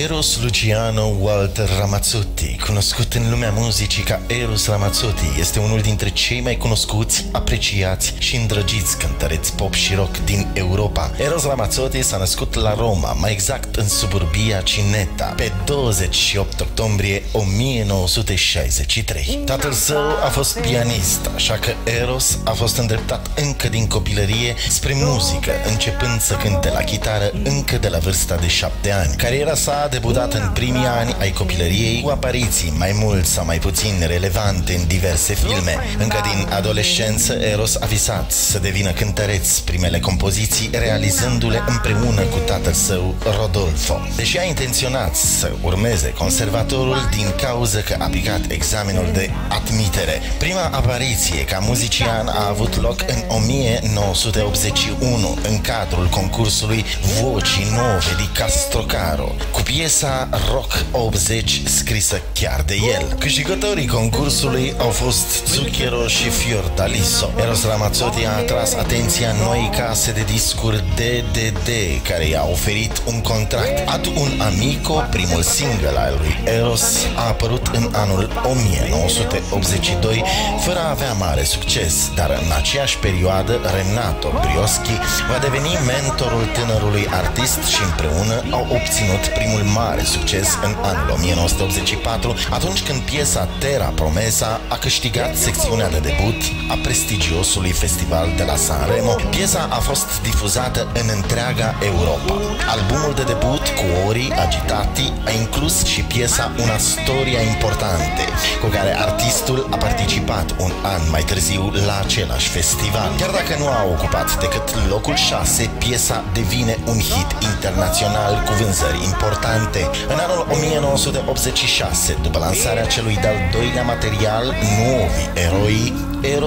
Eros Luciano Walter Ramazzotti, cunoscut în lumea muzicii ca Eros Ramazzotti, este unul dintre cei mai cunoscuți, apreciați și îndrăgiți cântăreți pop și rock din Europa. Eros Ramazzotti s-a născut la Roma, mai exact în suburbia Cineta, pe 28 octombrie 1963. Tatăl său a fost pianist, așa că Eros a fost îndreptat încă din copilărie spre muzică, începând să cânte la chitară încă de la vârsta de 7 ani. Cariera sa a debutat în primii ani ai copilăriei cu apariții mai mult sau mai puțin relevante în diverse filme. Încă din adolescență, Eros a visat să devină cântăreț primele compoziții, realizându-le împreună cu tatăl său, Rodolfo. Deși a intenționat să urmeze conservatorul din cauză că a picat examenul de admitere. Prima apariție ca muzician a avut loc în 1981 în cadrul concursului Vocii Nove di Castrocaro, cu piesa Rock 80 scrisă chiar de el. Câștigătorii concursului au fost Zucchero și Fiordaliso. Eros Ramazzotti a atras atenția noi case de discuri DDD care i-a oferit un contract. Ad un amico, primul single al lui Eros, a apărut în anul 1982 fără a avea mare succes, dar în aceeași perioadă Renato Brioschi va deveni mentorul tânărului artist și împreună au obținut primul mare succes în anul 1984, atunci când piesa Terra Promesa a câștigat secțiunea de debut a prestigiosului festival de la Sanremo. Piesa a fost difuzată în întreaga Europa. Albumul de debut cu Ori Agitati a inclus și piesa Una Storia Importante, cu care artistul a participat un an mai târziu la același festival. Chiar dacă nu a ocupat decât locul 6, piesa devine un hit internațional cu vânzări importante. În anul 1986, după lansarea celui de-al doilea material, Nuovi Eroi,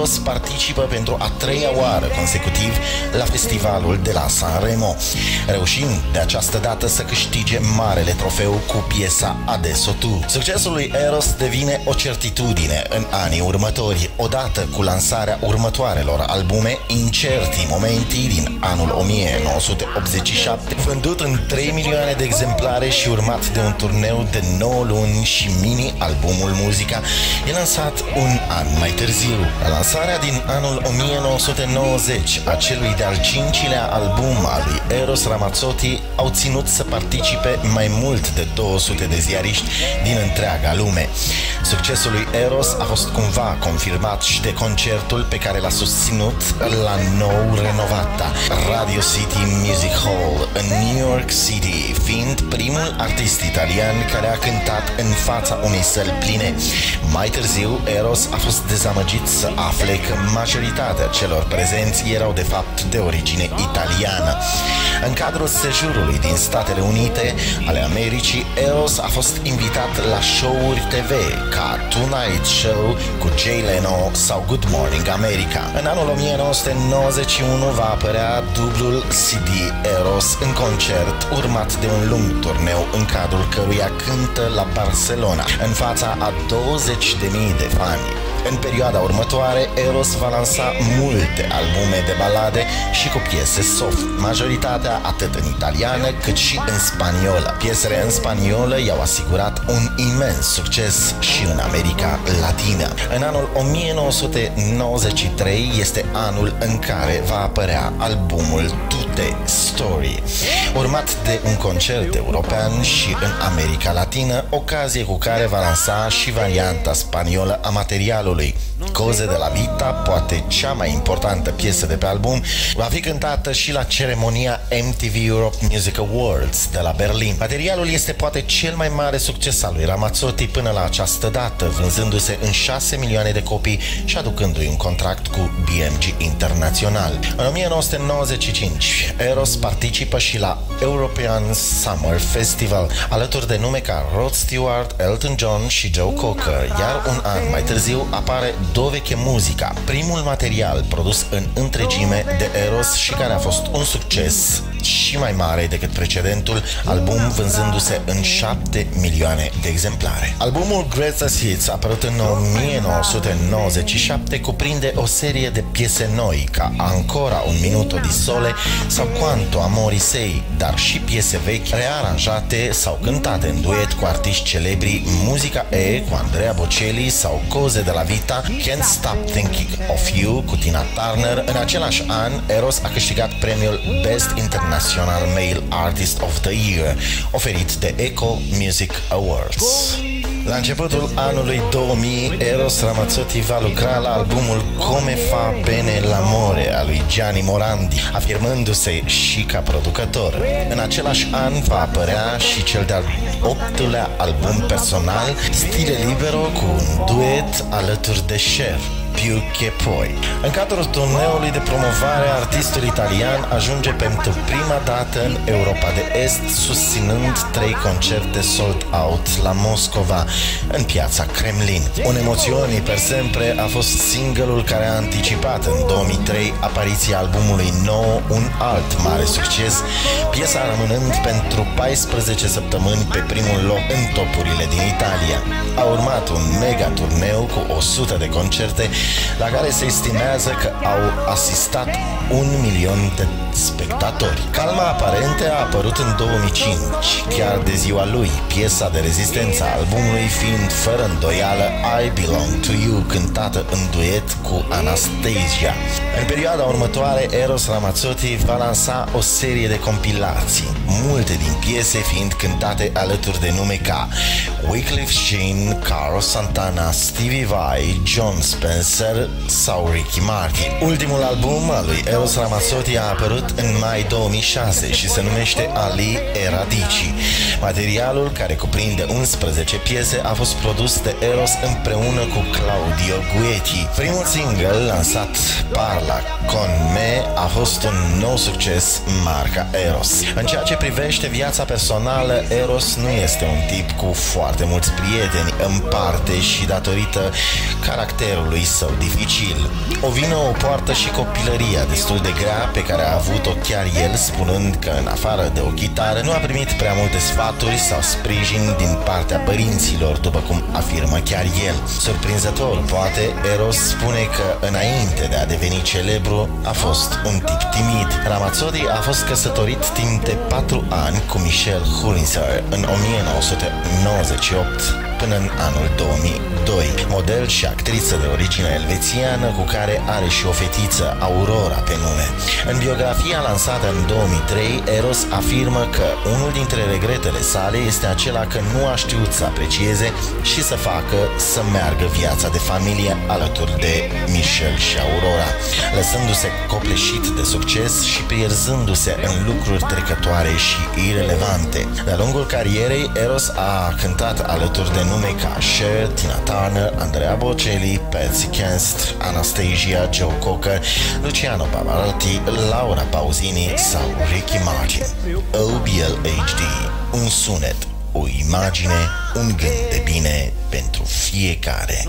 Eros participă pentru a treia oară consecutiv la festivalul de la Sanremo, reușind de această dată să câștige marele trofeu cu piesa Adesso Tu. Succesul lui Eros devine o certitudine în anii următori, odată cu lansarea următoarelor albume Incerti Momenti din anul 1987, vândut în 3 milioane de exemplare și urmat de un turneu de 9 luni și mini-albumul Muzica, e lansat un an mai târziu. La lansarea din anul 1990 a celui de-al cincilea album al lui Eros Ramazzotti au ținut să participe mai mult de 200 de ziariști din întreaga lume. Succesul lui Eros a fost cumva confirmat și de concertul pe care l-a susținut la nou renovata Radio City Music Hall în New York City, fiind primul artist italian care a cântat în fața unei săli pline. Mai târziu, Eros a fost dezamăgit să afle că majoritatea celor prezenți erau de fapt de origine italiană. În cadrul sejurului din Statele Unite ale Americii, Eros a fost invitat la show-uri TV ca Tonight Show cu Jay Leno sau Good Morning America. În anul 1991 va apărea dublul CD Eros în concert, urmat de un lung turneu în cadrul căruia cântă la Barcelona, în fața a 20.000 de fani. În perioada următoare, Eros va lansa multe albume de balade și cu piese soft, majoritatea atât în italiană cât și în spaniolă. Piesele în spaniolă i-au asigurat un imens succes și în America Latină. În anul 1993 este anul în care va apărea albumul Tute Story, urmat de un concert european și în America Latină, ocazie cu care va lansa și varianta spaniolă a materialului. Coze de la Vita, poate cea mai importantă piesă de pe album, va fi cântată și la ceremonia MTV Europe Music Awards de la Berlin. Materialul este poate cel mai mare succes al lui Ramazzotti până la această dată, vânzându-se în 6 milioane de copii și aducându-i un contract cu BMG Internațional. În 1995, Eros participă și la European Summer Festival, alături de nume ca Rod Stewart, Elton John și Joe Cocker, iar un an mai târziu apare Doveche Muzica, primul material produs în întregime de Eros și care a fost un succes și mai mare decât precedentul album, vânzându-se în 7 milioane de exemplare. Albumul Greatest Hits, apărut în 1997, cuprinde o serie de piese noi, ca Ancora un minuto di sole sau Quanto amori sei, dar și piese vechi rearanjate sau cântate în duet cu artiști celebri Muzica E cu Andrea Bocelli sau Coze de la Vita, Can't Stop Thinking of You cu Tina Turner. În același an, Eros a câștigat premiul Best International Male Artist of the Year, oferit de Echo Music Awards. La începutul anului 2000, Eros Ramazzotti va lucra la albumul Come fa bene l'amore a lui Gianni Morandi, afirmându-se și ca producător. În același an va apărea și cel de-al optulea album personal, Stile Libero, cu un duet alături de Cher più che poi. În cadrul turneului de promovare, artistul italian ajunge pentru prima dată în Europa de Est, susținând trei concerte sold out la Moscova, în piața Kremlin. Un emoționi per sempre a fost singurul care a anticipat în 2003 apariția albumului nou, un alt mare succes, piesa rămânând pentru 14 săptămâni pe primul loc în topurile din Italia. A urmat un mega turneu cu 100 de concerte la care se estimează că au asistat un milion de spectatori. Calma aparente a apărut în 2005, chiar de ziua lui, piesa de rezistență a albumului fiind fără îndoială I Belong to You, cântată în duet cu Anastasia. În perioada următoare, Eros Ramazzotti va lansa o serie de compilații, multe din piese fiind cântate alături de nume ca Wycliffe Jean, Carlos Santana, Stevie Vai, John Spencer sau Ricky Martin. Ultimul album al lui Eros Ramazzotti a apărut în mai 2006 și se numește Ali Eradici. Materialul, care cuprinde 11 piese, a fost produs de Eros împreună cu Claudio Guetti. Primul single lansat Parla con me a fost un nou succes marca Eros. În ceea ce privește viața personală, Eros nu este un tip cu foarte mulți prieteni, în parte și datorită caracterului său dificil. O vină o poartă și copilăria destul de grea pe care a avut-o chiar el, spunând că în afară de o chitară nu a primit prea multe sfaturi sau sprijin din partea părinților, după cum afirmă chiar el. Surprinzător, poate, Eros spune că înainte de a deveni celebru a fost un tip timid. Ramazzotti a fost căsătorit timp de 4 ani cu Michelle Hulinser în 1998 până în anul 2002. Model și actriță de origine elvețiană cu care are și o fetiță, Aurora, pe nume. În biografia lansată în 2003, Eros afirmă că unul dintre regretele sale este acela că nu a știut să aprecieze și să facă să meargă viața de familie alături de Michelle și Aurora, lăsându-se copleșit de succes și pierzându-se în lucruri trecătoare și irelevante. De-a lungul carierei, Eros a cântat alături de nume ca Cher, Tina Turner, Andrea Bocelli, Patsy Kenst, Anastasia, Joe Cocker, Luciano Pavarotti, Laura Pausini sau Ricky Martin. OBL HD, un sunet, o imagine, un gând de bine pentru fiecare.